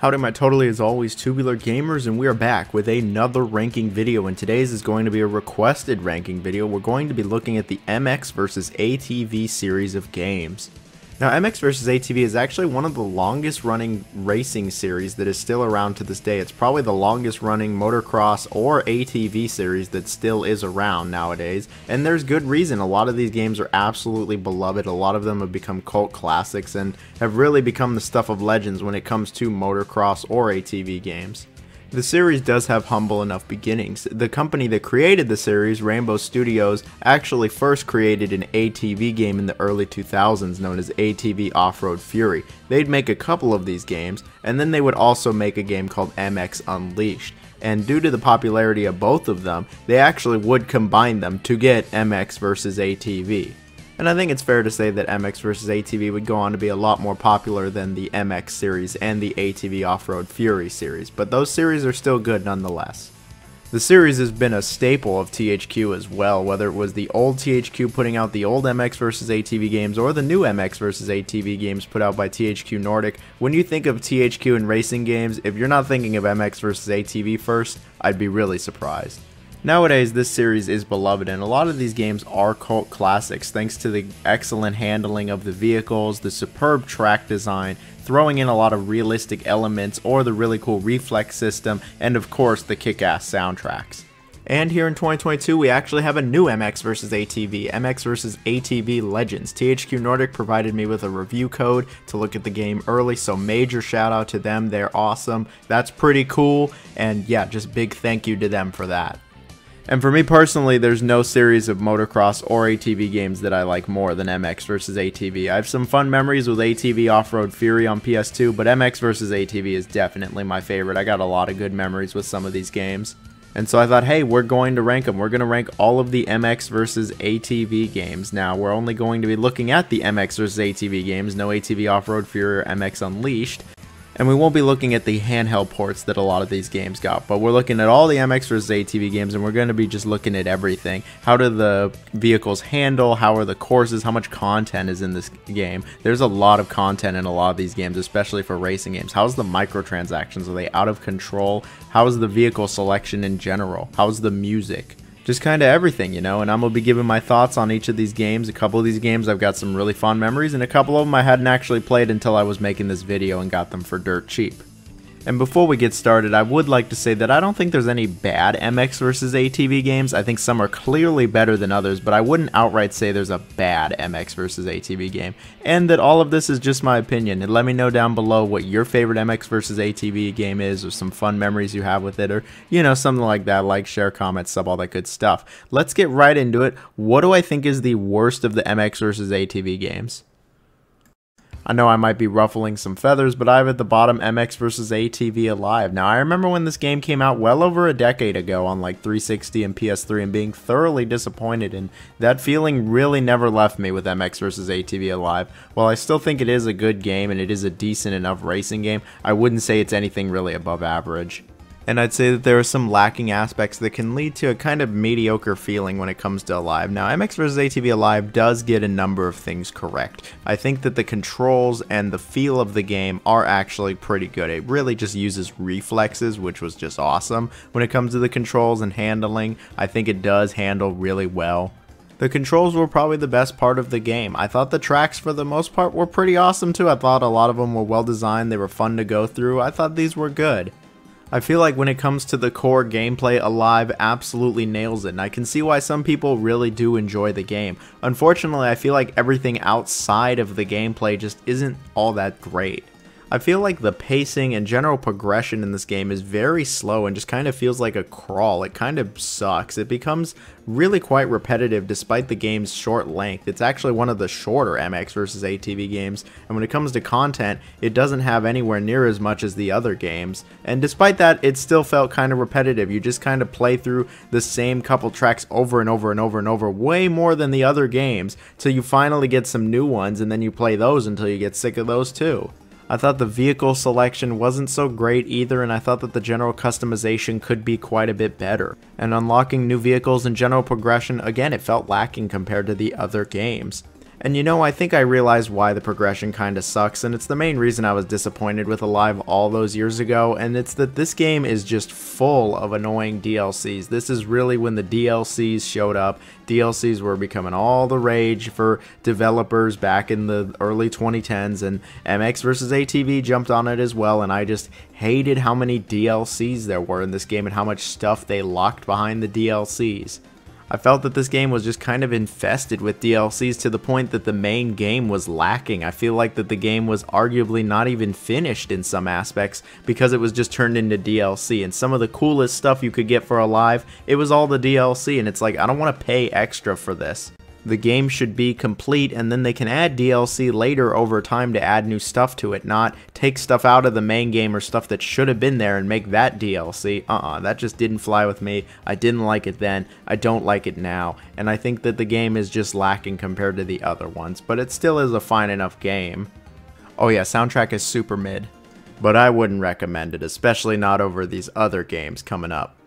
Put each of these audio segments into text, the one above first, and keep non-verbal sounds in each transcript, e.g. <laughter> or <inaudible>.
Howdy my totally as always tubular gamers and we are back with another ranking video and today's is going to be a requested ranking video. We're going to be looking at the MX versus ATV series of games. Now, MX vs. ATV is actually one of the longest running racing series that is still around to this day. It's probably the longest running motocross or ATV series that still is around nowadays, and there's good reason. A lot of these games are absolutely beloved. A lot of them have become cult classics and have really become the stuff of legends when it comes to motocross or ATV games. The series does have humble enough beginnings. The company that created the series, Rainbow Studios, actually first created an ATV game in the early 2000s known as ATV Off-Road Fury. They'd make a couple of these games, and then they would also make a game called MX Unleashed. And due to the popularity of both of them, they actually would combine them to get MX versus ATV. And I think it's fair to say that MX vs ATV would go on to be a lot more popular than the MX series and the ATV Off-Road Fury series, but those series are still good nonetheless. The series has been a staple of THQ as well, whether it was the old THQ putting out the old MX vs ATV games or the new MX vs ATV games put out by THQ Nordic. When you think of THQ and racing games, if you're not thinking of MX vs ATV first, I'd be really surprised. Nowadays, this series is beloved, and a lot of these games are cult classics thanks to the excellent handling of the vehicles, the superb track design, throwing in a lot of realistic elements, or the really cool reflex system, and of course, the kick ass soundtracks. And here in 2022, we actually have a new MX vs ATV, MX vs ATV Legends. THQ Nordic provided me with a review code to look at the game early, so major shout out to them. They're awesome. That's pretty cool. And yeah, just big thank you to them for that. And for me personally, there's no series of motocross or ATV games that I like more than MX vs ATV. I have some fun memories with ATV Off-Road Fury on PS2, but MX vs ATV is definitely my favorite. I got a lot of good memories with some of these games. And so I thought, hey, we're going to rank them. We're going to rank all of the MX versus ATV games. Now, we're only going to be looking at the MX versus ATV games, no ATV Off-Road Fury or MX Unleashed. And we won't be looking at the handheld ports that a lot of these games got, but we're looking at all the MX vs ATV games and we're going to be just looking at everything. How do the vehicles handle? How are the courses? How much content is in this game? There's a lot of content in a lot of these games, especially for racing games. How's the microtransactions? Are they out of control? How's the vehicle selection in general? How's the music? Just kind of everything, you know. And I'm gonna be giving my thoughts on each of these games. A couple of these games I've got some really fond memories, and a couple of them I hadn't actually played until I was making this video and got them for dirt cheap. And before we get started, I would like to say that I don't think there's any bad MX versus ATV games. I think some are clearly better than others, but I wouldn't outright say there's a bad MX versus ATV game. And that all of this is just my opinion. And let me know down below what your favorite MX versus ATV game is, or some fun memories you have with it, or, you know, something like that. Like, share, comment, sub, all that good stuff. Let's get right into it. What do I think is the worst of the MX versus ATV games? I know I might be ruffling some feathers, but I have at the bottom MX vs. ATV Alive. Now, I remember when this game came out well over a decade ago on like 360 and PS3 and being thoroughly disappointed, and that feeling really never left me with MX vs. ATV Alive. While I still think it is a good game and it is a decent enough racing game, I wouldn't say it's anything really above average and I'd say that there are some lacking aspects that can lead to a kind of mediocre feeling when it comes to Alive. Now, MX vs. ATV Alive does get a number of things correct. I think that the controls and the feel of the game are actually pretty good. It really just uses reflexes, which was just awesome. When it comes to the controls and handling, I think it does handle really well. The controls were probably the best part of the game. I thought the tracks for the most part were pretty awesome too. I thought a lot of them were well designed, they were fun to go through. I thought these were good. I feel like when it comes to the core gameplay, Alive absolutely nails it, and I can see why some people really do enjoy the game. Unfortunately, I feel like everything outside of the gameplay just isn't all that great. I feel like the pacing and general progression in this game is very slow and just kind of feels like a crawl. It kind of sucks. It becomes really quite repetitive despite the game's short length. It's actually one of the shorter MX vs ATV games, and when it comes to content, it doesn't have anywhere near as much as the other games. And despite that, it still felt kind of repetitive. You just kind of play through the same couple tracks over and over and over and over, way more than the other games, till you finally get some new ones, and then you play those until you get sick of those too. I thought the vehicle selection wasn't so great either and I thought that the general customization could be quite a bit better. And unlocking new vehicles and general progression, again it felt lacking compared to the other games. And you know, I think I realized why the progression kinda sucks, and it's the main reason I was disappointed with Alive all those years ago, and it's that this game is just full of annoying DLCs. This is really when the DLCs showed up. DLCs were becoming all the rage for developers back in the early 2010s, and MX vs. ATV jumped on it as well, and I just hated how many DLCs there were in this game and how much stuff they locked behind the DLCs. I felt that this game was just kind of infested with DLCs to the point that the main game was lacking. I feel like that the game was arguably not even finished in some aspects because it was just turned into DLC. And some of the coolest stuff you could get for Alive, it was all the DLC. And it's like, I don't want to pay extra for this the game should be complete and then they can add DLC later over time to add new stuff to it, not take stuff out of the main game or stuff that should have been there and make that DLC. Uh-uh, that just didn't fly with me. I didn't like it then. I don't like it now. And I think that the game is just lacking compared to the other ones, but it still is a fine enough game. Oh yeah, soundtrack is super mid. But I wouldn't recommend it, especially not over these other games coming up.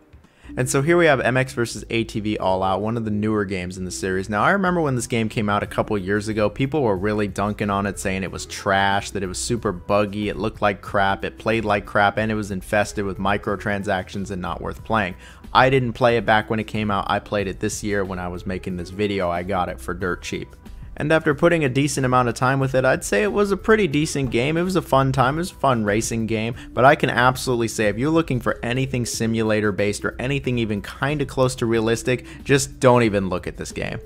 And so here we have MX vs. ATV All Out, one of the newer games in the series. Now, I remember when this game came out a couple years ago, people were really dunking on it, saying it was trash, that it was super buggy, it looked like crap, it played like crap, and it was infested with microtransactions and not worth playing. I didn't play it back when it came out, I played it this year when I was making this video, I got it for dirt cheap and after putting a decent amount of time with it, I'd say it was a pretty decent game. It was a fun time, it was a fun racing game, but I can absolutely say if you're looking for anything simulator based or anything even kind of close to realistic, just don't even look at this game.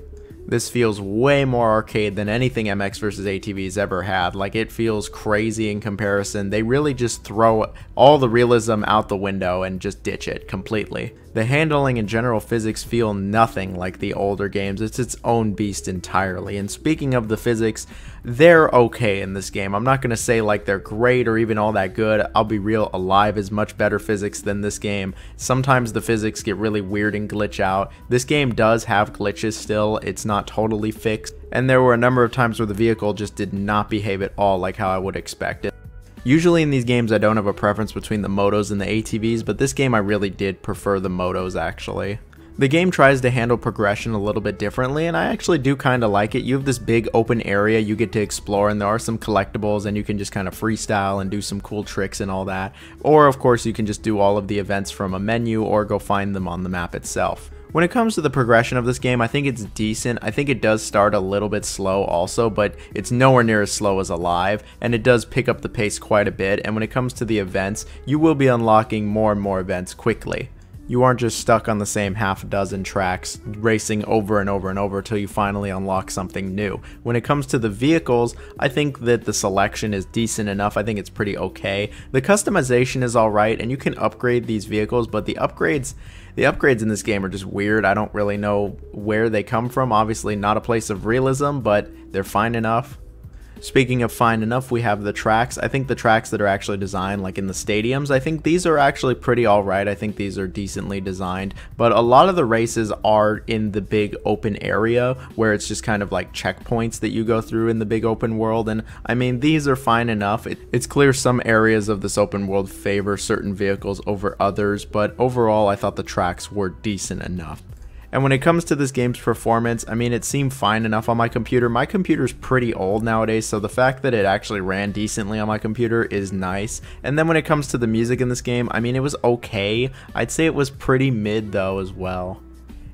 This feels way more arcade than anything MX vs. ATV's ever had. Like, it feels crazy in comparison. They really just throw all the realism out the window and just ditch it completely. The handling and general physics feel nothing like the older games. It's its own beast entirely. And speaking of the physics, they're okay in this game. I'm not going to say like they're great or even all that good. I'll be real, Alive is much better physics than this game. Sometimes the physics get really weird and glitch out. This game does have glitches still. It's not totally fixed. And there were a number of times where the vehicle just did not behave at all like how I would expect it. Usually in these games I don't have a preference between the motos and the ATVs, but this game I really did prefer the motos actually. The game tries to handle progression a little bit differently, and I actually do kind of like it. You have this big open area you get to explore, and there are some collectibles, and you can just kind of freestyle and do some cool tricks and all that. Or, of course, you can just do all of the events from a menu or go find them on the map itself. When it comes to the progression of this game, I think it's decent. I think it does start a little bit slow also, but it's nowhere near as slow as Alive, and it does pick up the pace quite a bit, and when it comes to the events, you will be unlocking more and more events quickly. You aren't just stuck on the same half a dozen tracks, racing over and over and over till you finally unlock something new. When it comes to the vehicles, I think that the selection is decent enough. I think it's pretty okay. The customization is alright, and you can upgrade these vehicles, but the upgrades, the upgrades in this game are just weird. I don't really know where they come from. Obviously not a place of realism, but they're fine enough. Speaking of fine enough, we have the tracks. I think the tracks that are actually designed, like in the stadiums, I think these are actually pretty alright. I think these are decently designed. But a lot of the races are in the big open area where it's just kind of like checkpoints that you go through in the big open world. And I mean, these are fine enough. It, it's clear some areas of this open world favor certain vehicles over others, but overall, I thought the tracks were decent enough. And when it comes to this game's performance, I mean, it seemed fine enough on my computer. My computer's pretty old nowadays, so the fact that it actually ran decently on my computer is nice. And then when it comes to the music in this game, I mean, it was okay. I'd say it was pretty mid though as well.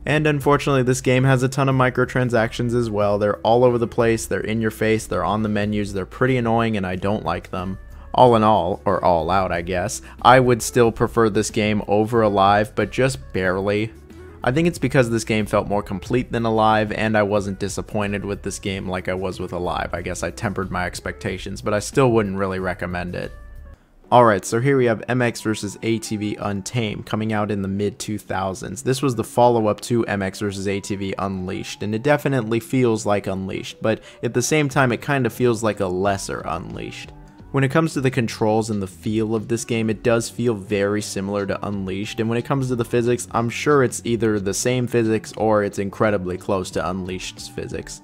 And unfortunately, this game has a ton of microtransactions as well. They're all over the place, they're in your face, they're on the menus, they're pretty annoying, and I don't like them. All in all, or all out, I guess, I would still prefer this game over Alive, but just barely. I think it's because this game felt more complete than Alive, and I wasn't disappointed with this game like I was with Alive. I guess I tempered my expectations, but I still wouldn't really recommend it. Alright, so here we have MX vs. ATV Untamed coming out in the mid 2000s. This was the follow up to MX vs. ATV Unleashed, and it definitely feels like Unleashed, but at the same time, it kind of feels like a lesser Unleashed. When it comes to the controls and the feel of this game, it does feel very similar to Unleashed, and when it comes to the physics, I'm sure it's either the same physics or it's incredibly close to Unleashed's physics.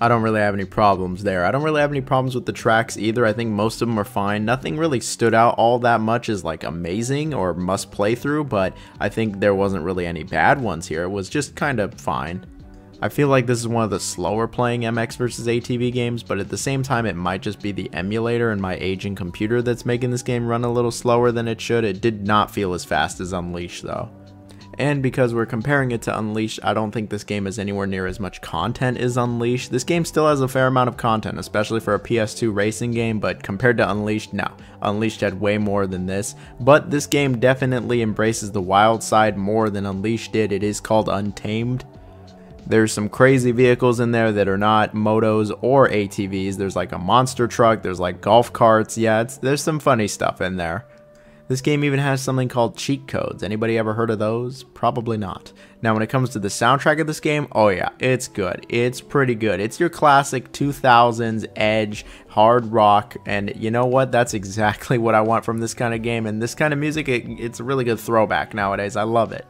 I don't really have any problems there. I don't really have any problems with the tracks either. I think most of them are fine. Nothing really stood out all that much as like amazing or must play through, but I think there wasn't really any bad ones here. It was just kind of fine. I feel like this is one of the slower playing MX vs ATV games, but at the same time it might just be the emulator and my aging computer that's making this game run a little slower than it should. It did not feel as fast as Unleashed though. And because we're comparing it to Unleashed, I don't think this game is anywhere near as much content as Unleashed. This game still has a fair amount of content, especially for a PS2 racing game, but compared to Unleashed, no. Unleashed had way more than this. But this game definitely embraces the wild side more than Unleashed did. It is called Untamed. There's some crazy vehicles in there that are not motos or ATVs. There's like a monster truck, there's like golf carts. Yeah, there's some funny stuff in there. This game even has something called cheat codes. Anybody ever heard of those? Probably not. Now when it comes to the soundtrack of this game, oh yeah, it's good. It's pretty good. It's your classic 2000s edge hard rock and you know what? That's exactly <laughs> what I want from this kind of game and this kind of music, it, it's a really good throwback nowadays. I love it.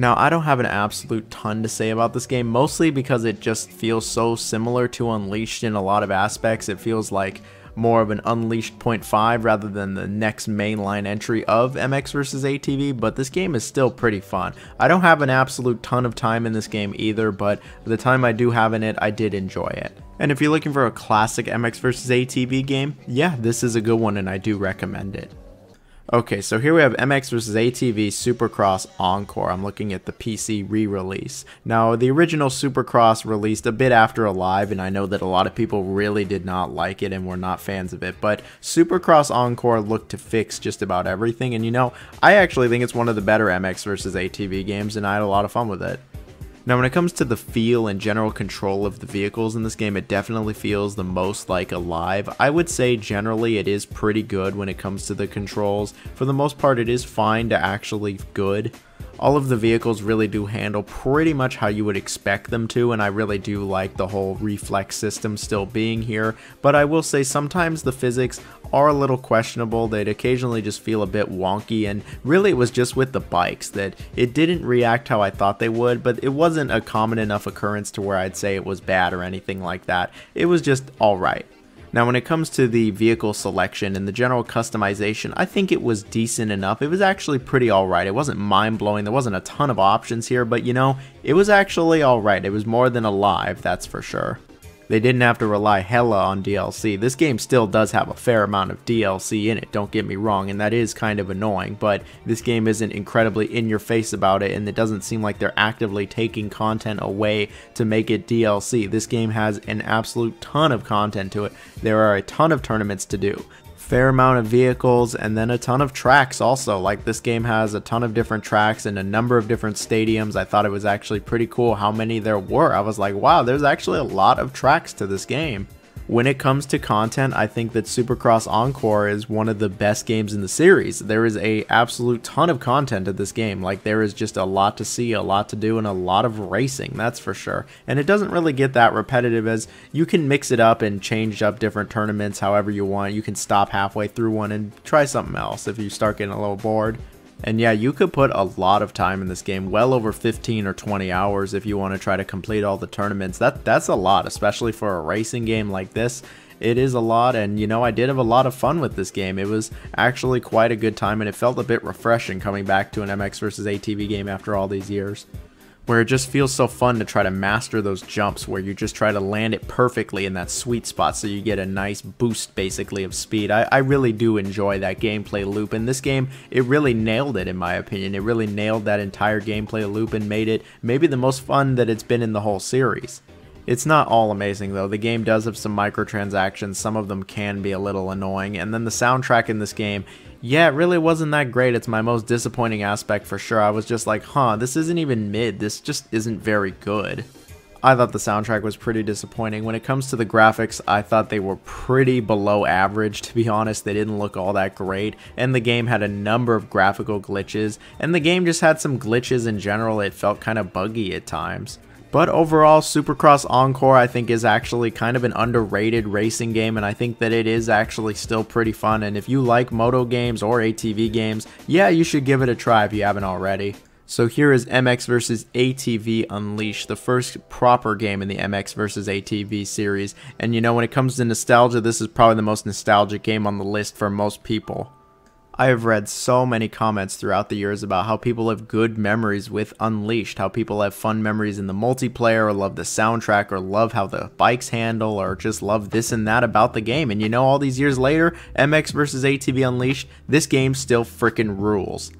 Now, I don't have an absolute ton to say about this game, mostly because it just feels so similar to Unleashed in a lot of aspects. It feels like more of an Unleashed 0.5 rather than the next mainline entry of MX vs ATV, but this game is still pretty fun. I don't have an absolute ton of time in this game either, but the time I do have in it, I did enjoy it. And if you're looking for a classic MX vs ATV game, yeah, this is a good one and I do recommend it. Okay, so here we have MX vs ATV Supercross Encore. I'm looking at the PC re-release. Now, the original Supercross released a bit after Alive, and I know that a lot of people really did not like it and were not fans of it, but Supercross Encore looked to fix just about everything, and you know, I actually think it's one of the better MX vs ATV games, and I had a lot of fun with it. Now when it comes to the feel and general control of the vehicles in this game, it definitely feels the most like Alive. I would say generally it is pretty good when it comes to the controls. For the most part it is fine to actually good all of the vehicles really do handle pretty much how you would expect them to and I really do like the whole reflex system still being here. But I will say sometimes the physics are a little questionable. They'd occasionally just feel a bit wonky and really it was just with the bikes that it didn't react how I thought they would but it wasn't a common enough occurrence to where I'd say it was bad or anything like that. It was just alright now when it comes to the vehicle selection and the general customization, I think it was decent enough. It was actually pretty alright. It wasn't mind-blowing. There wasn't a ton of options here, but you know, it was actually alright. It was more than alive, that's for sure. They didn't have to rely hella on DLC. This game still does have a fair amount of DLC in it, don't get me wrong, and that is kind of annoying, but this game isn't incredibly in your face about it, and it doesn't seem like they're actively taking content away to make it DLC. This game has an absolute ton of content to it. There are a ton of tournaments to do fair amount of vehicles and then a ton of tracks also. Like this game has a ton of different tracks and a number of different stadiums. I thought it was actually pretty cool how many there were. I was like wow there's actually a lot of tracks to this game when it comes to content, I think that Supercross Encore is one of the best games in the series. There is a absolute ton of content in this game. Like there is just a lot to see, a lot to do, and a lot of racing, that's for sure. And it doesn't really get that repetitive as you can mix it up and change up different tournaments however you want. You can stop halfway through one and try something else if you start getting a little bored. And yeah, you could put a lot of time in this game, well over 15 or 20 hours if you want to try to complete all the tournaments. That That's a lot, especially for a racing game like this. It is a lot, and you know, I did have a lot of fun with this game. It was actually quite a good time, and it felt a bit refreshing coming back to an MX vs ATV game after all these years where it just feels so fun to try to master those jumps where you just try to land it perfectly in that sweet spot so you get a nice boost basically of speed. I, I really do enjoy that gameplay loop and this game, it really nailed it in my opinion. It really nailed that entire gameplay loop and made it maybe the most fun that it's been in the whole series. It's not all amazing though. The game does have some microtransactions. Some of them can be a little annoying. And then the soundtrack in this game, yeah, it really wasn't that great. It's my most disappointing aspect for sure. I was just like, huh, this isn't even mid. This just isn't very good. I thought the soundtrack was pretty disappointing. When it comes to the graphics, I thought they were pretty below average, to be honest. They didn't look all that great, and the game had a number of graphical glitches, and the game just had some glitches in general. It felt kind of buggy at times. But overall, Supercross Encore I think is actually kind of an underrated racing game and I think that it is actually still pretty fun and if you like moto games or ATV games, yeah you should give it a try if you haven't already. So here is MX vs ATV Unleashed, the first proper game in the MX vs ATV series. And you know, when it comes to nostalgia, this is probably the most nostalgic game on the list for most people. I have read so many comments throughout the years about how people have good memories with Unleashed, how people have fun memories in the multiplayer, or love the soundtrack, or love how the bikes handle, or just love this and that about the game. And you know, all these years later, MX vs. ATV Unleashed, this game still freaking rules.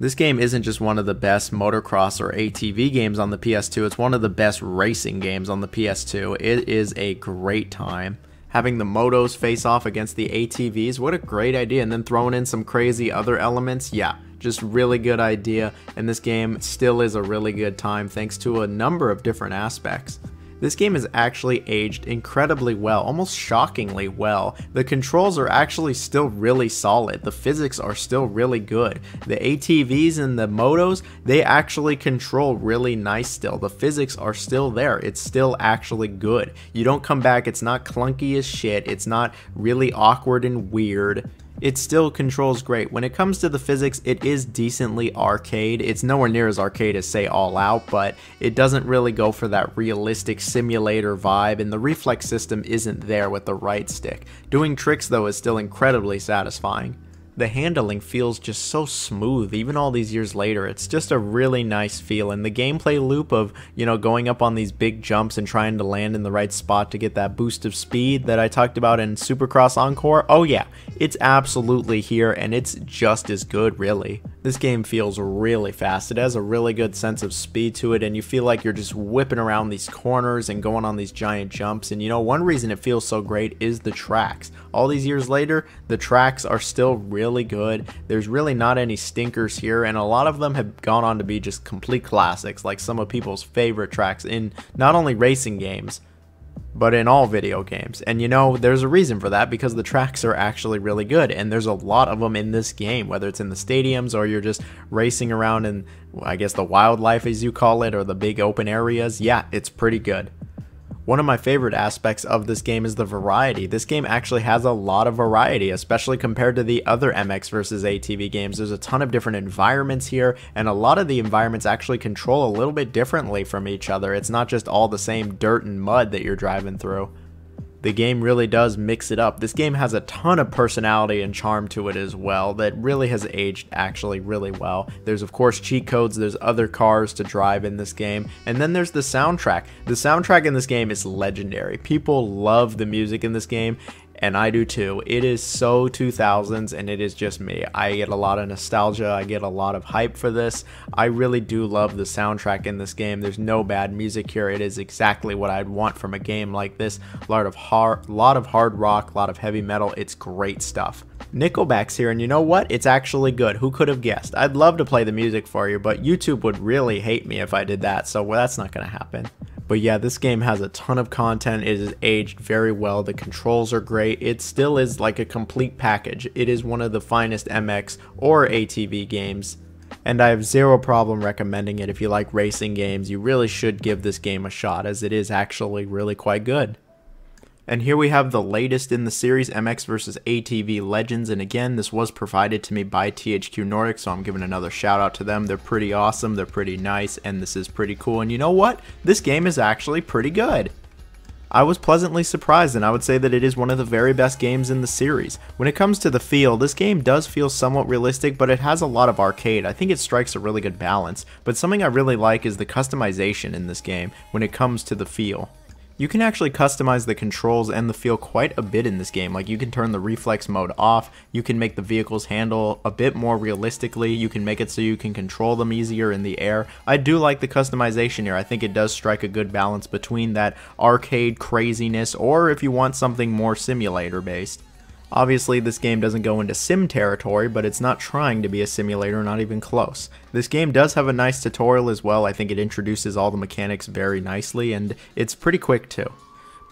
This game isn't just one of the best motocross or ATV games on the PS2, it's one of the best racing games on the PS2. It is a great time having the motos face off against the ATVs. What a great idea. And then throwing in some crazy other elements. Yeah, just really good idea. And this game still is a really good time thanks to a number of different aspects. This game has actually aged incredibly well, almost shockingly well. The controls are actually still really solid. The physics are still really good. The ATVs and the motos, they actually control really nice still. The physics are still there. It's still actually good. You don't come back, it's not clunky as shit. It's not really awkward and weird it still controls great. When it comes to the physics, it is decently arcade. It's nowhere near as arcade as, say, All Out, but it doesn't really go for that realistic simulator vibe, and the reflex system isn't there with the right stick. Doing tricks, though, is still incredibly satisfying the handling feels just so smooth even all these years later. It's just a really nice feel and the gameplay loop of you know going up on these big jumps and trying to land in the right spot to get that boost of speed that i talked about in supercross encore oh yeah it's absolutely here and it's just as good really this game feels really fast. It has a really good sense of speed to it and you feel like you're just whipping around these corners and going on these giant jumps. And you know one reason it feels so great is the tracks. All these years later the tracks are still really good. There's really not any stinkers here, and a lot of them have gone on to be just complete classics, like some of people's favorite tracks in not only racing games, but in all video games. And you know, there's a reason for that because the tracks are actually really good, and there's a lot of them in this game, whether it's in the stadiums or you're just racing around in, I guess, the wildlife as you call it, or the big open areas. Yeah, it's pretty good. One of my favorite aspects of this game is the variety. This game actually has a lot of variety, especially compared to the other MX vs. ATV games. There's a ton of different environments here, and a lot of the environments actually control a little bit differently from each other. It's not just all the same dirt and mud that you're driving through the game really does mix it up. This game has a ton of personality and charm to it as well that really has aged actually really well. There's of course cheat codes, there's other cars to drive in this game, and then there's the soundtrack. The soundtrack in this game is legendary. People love the music in this game, and I do too. It is so 2000s and it is just me. I get a lot of nostalgia, I get a lot of hype for this. I really do love the soundtrack in this game. There's no bad music here. It is exactly what I'd want from a game like this. A lot of hard lot of hard rock, a lot of heavy metal. It's great stuff. Nickelback's here, and you know what? It's actually good. Who could have guessed? I'd love to play the music for you, but YouTube would really hate me if I did that, so well, that's not to happen. But yeah, this game has a ton of content. It is aged very well. The controls are great. It still is like a complete package. It is one of the finest MX or ATV games. And I have zero problem recommending it if you like racing games. You really should give this game a shot as it is actually really quite good. And here we have the latest in the series, MX vs. ATV Legends, and again, this was provided to me by THQ Nordic, so I'm giving another shout out to them. They're pretty awesome, they're pretty nice, and this is pretty cool. And you know what? This game is actually pretty good. I was pleasantly surprised, and I would say that it is one of the very best games in the series. When it comes to the feel, this game does feel somewhat realistic, but it has a lot of arcade. I think it strikes a really good balance, but something I really like is the customization in this game when it comes to the feel. You can actually customize the controls and the feel quite a bit in this game. Like you can turn the reflex mode off, you can make the vehicles handle a bit more realistically, you can make it so you can control them easier in the air. I do like the customization here. I think it does strike a good balance between that arcade craziness or if you want something more simulator based. Obviously, this game doesn't go into sim territory, but it's not trying to be a simulator, not even close. This game does have a nice tutorial as well, I think it introduces all the mechanics very nicely, and it's pretty quick too.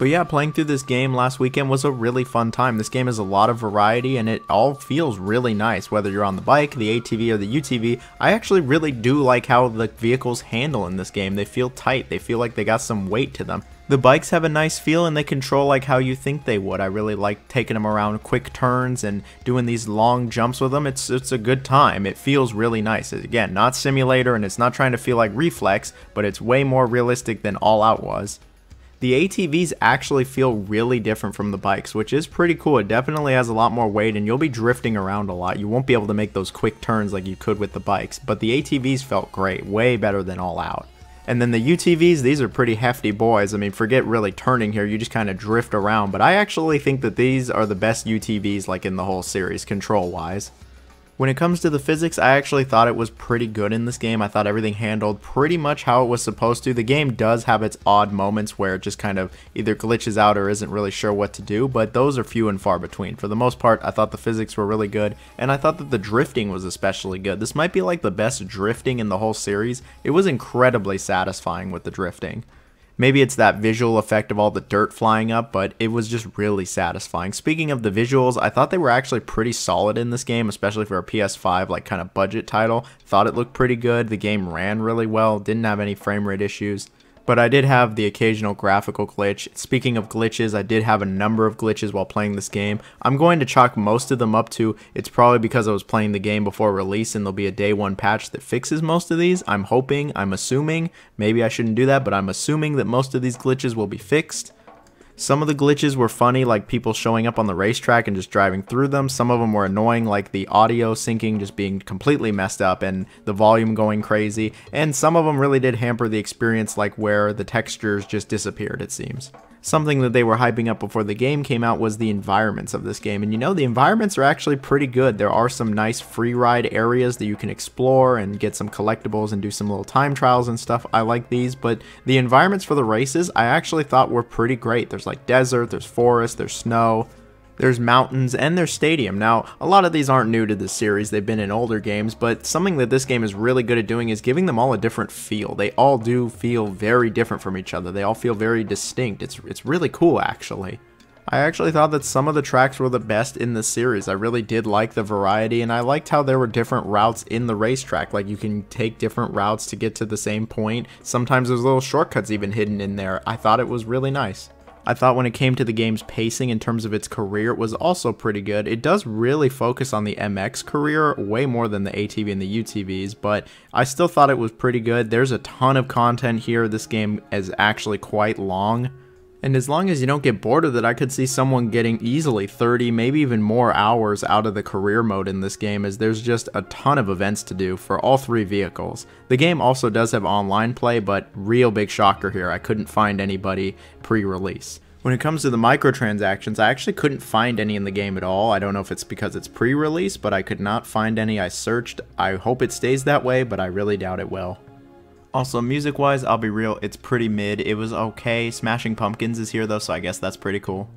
But yeah, playing through this game last weekend was a really fun time. This game has a lot of variety and it all feels really nice, whether you're on the bike, the ATV, or the UTV. I actually really do like how the vehicles handle in this game. They feel tight, they feel like they got some weight to them. The bikes have a nice feel and they control like how you think they would. I really like taking them around quick turns and doing these long jumps with them. It's it's a good time. It feels really nice. Again, not simulator and it's not trying to feel like reflex, but it's way more realistic than All Out was. The ATVs actually feel really different from the bikes, which is pretty cool. It definitely has a lot more weight and you'll be drifting around a lot. You won't be able to make those quick turns like you could with the bikes, but the ATVs felt great, way better than All Out. And then the UTVs, these are pretty hefty boys. I mean, forget really turning here, you just kind of drift around. But I actually think that these are the best UTVs like in the whole series, control-wise. When it comes to the physics, I actually thought it was pretty good in this game. I thought everything handled pretty much how it was supposed to. The game does have its odd moments where it just kind of either glitches out or isn't really sure what to do, but those are few and far between. For the most part, I thought the physics were really good, and I thought that the drifting was especially good. This might be like the best drifting in the whole series. It was incredibly satisfying with the drifting. Maybe it's that visual effect of all the dirt flying up, but it was just really satisfying. Speaking of the visuals, I thought they were actually pretty solid in this game, especially for a PS5 like kind of budget title. Thought it looked pretty good. The game ran really well, didn't have any frame rate issues but I did have the occasional graphical glitch. Speaking of glitches, I did have a number of glitches while playing this game. I'm going to chalk most of them up to it's probably because I was playing the game before release and there'll be a day one patch that fixes most of these. I'm hoping, I'm assuming, maybe I shouldn't do that, but I'm assuming that most of these glitches will be fixed. Some of the glitches were funny, like people showing up on the racetrack and just driving through them. Some of them were annoying, like the audio syncing just being completely messed up and the volume going crazy. And some of them really did hamper the experience, like where the textures just disappeared, it seems. Something that they were hyping up before the game came out was the environments of this game. And you know, the environments are actually pretty good. There are some nice free ride areas that you can explore and get some collectibles and do some little time trials and stuff. I like these, but the environments for the races I actually thought were pretty great. There's like desert, there's forest, there's snow, there's mountains, and there's stadium. Now, a lot of these aren't new to the series, they've been in older games, but something that this game is really good at doing is giving them all a different feel. They all do feel very different from each other. They all feel very distinct. It's, it's really cool, actually. I actually thought that some of the tracks were the best in the series. I really did like the variety, and I liked how there were different routes in the racetrack. Like, you can take different routes to get to the same point. Sometimes there's little shortcuts even hidden in there. I thought it was really nice. I thought when it came to the game's pacing in terms of its career, it was also pretty good. It does really focus on the MX career way more than the ATV and the UTVs, but I still thought it was pretty good. There's a ton of content here. This game is actually quite long. And as long as you don't get bored of it, I could see someone getting easily 30, maybe even more hours out of the career mode in this game as there's just a ton of events to do for all three vehicles. The game also does have online play, but real big shocker here, I couldn't find anybody pre-release. When it comes to the microtransactions, I actually couldn't find any in the game at all. I don't know if it's because it's pre-release, but I could not find any. I searched. I hope it stays that way, but I really doubt it will. Also, music-wise, I'll be real, it's pretty mid. It was okay. Smashing Pumpkins is here though, so I guess that's pretty cool.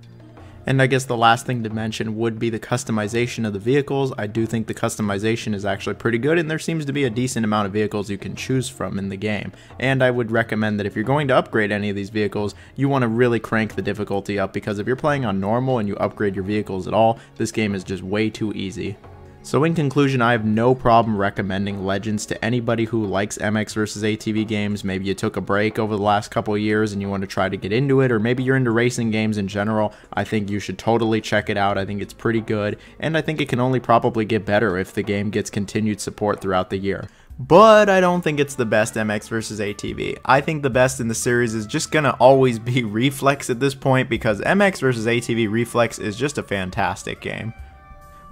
And I guess the last thing to mention would be the customization of the vehicles. I do think the customization is actually pretty good, and there seems to be a decent amount of vehicles you can choose from in the game. And I would recommend that if you're going to upgrade any of these vehicles, you want to really crank the difficulty up, because if you're playing on normal and you upgrade your vehicles at all, this game is just way too easy. So in conclusion, I have no problem recommending Legends to anybody who likes MX vs ATV games. Maybe you took a break over the last couple years and you want to try to get into it, or maybe you're into racing games in general. I think you should totally check it out. I think it's pretty good, and I think it can only probably get better if the game gets continued support throughout the year but I don't think it's the best MX versus ATV. I think the best in the series is just gonna always be <laughs> Reflex at this point because MX versus ATV Reflex is just a fantastic game.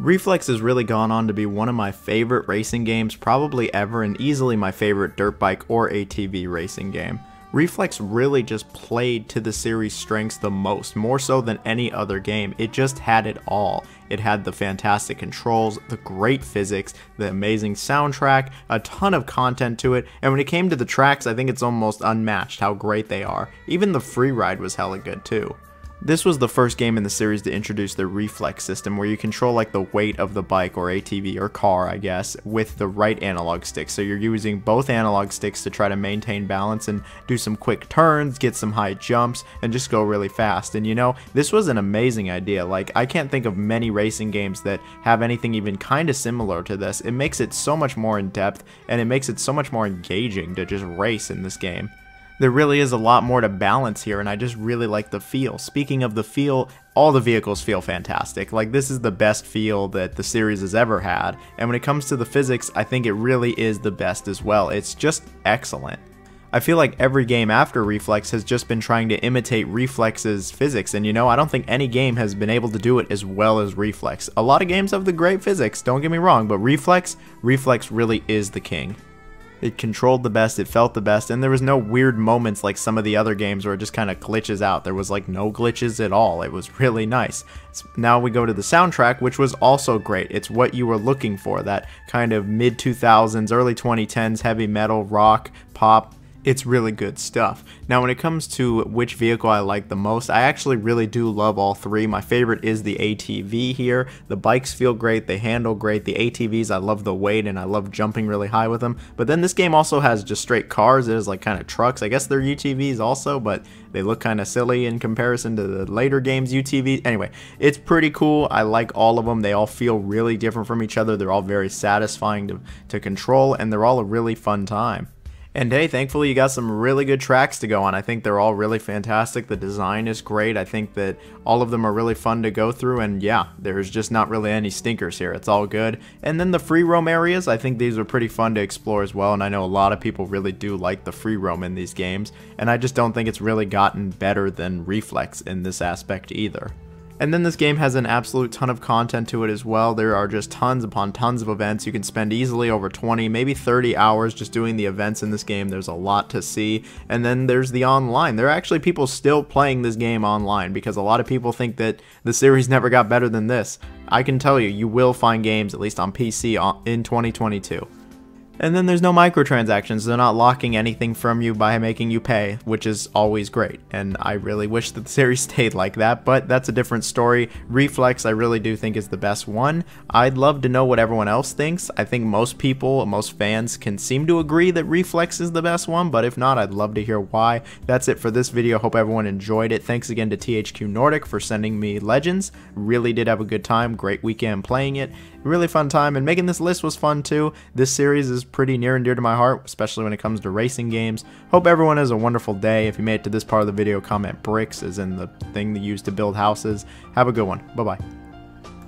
Reflex has really gone on to be one of my favorite racing games probably ever and easily my favorite dirt bike or ATV racing game. Reflex really just played to the series' strengths the most, more so than any other game. It just had it all. It had the fantastic controls, the great physics, the amazing soundtrack, a ton of content to it, and when it came to the tracks, I think it's almost unmatched how great they are. Even the free ride was hella good too. This was the first game in the series to introduce the reflex system where you control like the weight of the bike or ATV or car I guess with the right analog stick. So you're using both analog sticks to try to maintain balance and do some quick turns, get some high jumps and just go really fast. And you know, this was an amazing idea. Like I can't think of many racing games that have anything even kind of similar to this. It makes it so much more in depth and it makes it so much more engaging to just race in this game there really is a lot more to balance here, and I just really like the feel. Speaking of the feel, all the vehicles feel fantastic. Like, this is the best feel that the series has ever had, and when it comes to the physics, I think it really is the best as well. It's just excellent. I feel like every game after Reflex has just been trying to imitate Reflex's physics, and you know, I don't think any game has been able to do it as well as Reflex. A lot of games have the great physics, don't get me wrong, but Reflex, Reflex really is the king. It controlled the best, it felt the best, and there was no weird moments like some of the other games where it just kind of glitches out. There was like no glitches at all. It was really nice. Now we go to the soundtrack, which was also great. It's what you were looking for, that kind of mid 2000s, early 2010s heavy metal, rock, pop, it's really good stuff. Now when it comes to which vehicle I like the most, I actually really do love all three. My favorite is the ATV here. The bikes feel great, they handle great. The ATVs, I love the weight and I love jumping really high with them. But then this game also has just straight cars. It is like kind of trucks. I guess they're UTVs also, but they look kind of silly in comparison to the later games UTV. Anyway, it's pretty cool. I like all of them. They all feel really different from each other. They're all very satisfying to, to control and they're all a really fun time. And hey, thankfully you got some really good tracks to go on. I think they're all really fantastic. The design is great. I think that all of them are really fun to go through. And yeah, there's just not really any stinkers here. It's all good. And then the free roam areas, I think these are pretty fun to explore as well. And I know a lot of people really do like the free roam in these games. And I just don't think it's really gotten better than Reflex in this aspect either. And then this game has an absolute ton of content to it as well. There are just tons upon tons of events. You can spend easily over 20, maybe 30 hours just doing the events in this game. There's a lot to see. And then there's the online. There are actually people still playing this game online because a lot of people think that the series <laughs> never got better than this. I can tell you, you will find games, at least on PC, in 2022. And then there's no microtransactions. They're not locking anything from you by making you pay, which is always great. And I really wish that the <laughs> series stayed like that, but that's a different story. Reflex, I really do think is the best one. I'd love to know what everyone else thinks. I think most people, most fans can seem to agree that Reflex is the best one, but if not, I'd love to hear why. That's it for this video. Hope everyone enjoyed it. Thanks again to THQ Nordic for sending me Legends. Really did have a good time. Great weekend playing it. Really fun time, and making this list was fun too. This series is pretty near and dear to my heart, especially when it comes to racing games. Hope everyone has a wonderful day. If you made it to this part of the video, comment bricks as in the thing they use to build houses. Have a good one. Bye-bye.